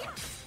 Yeah.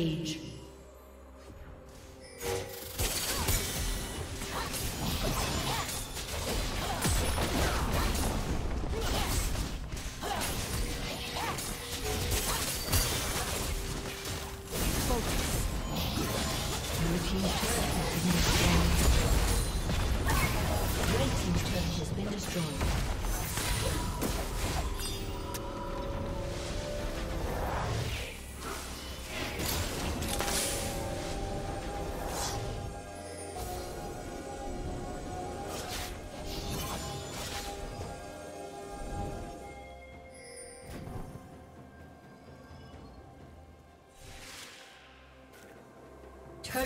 Rampage.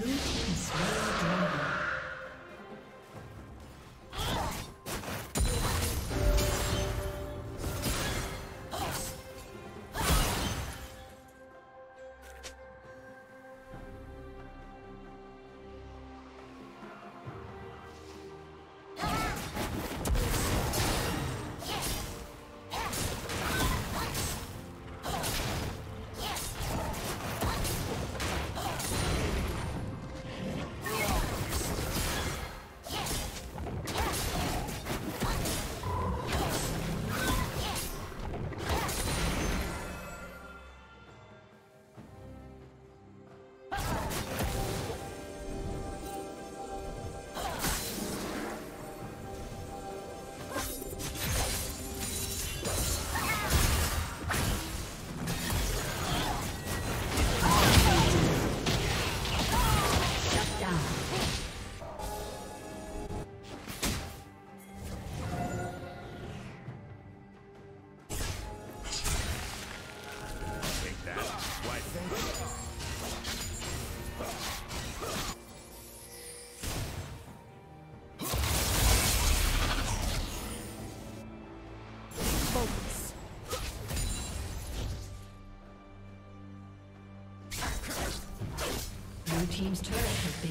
Team's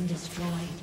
destroyed.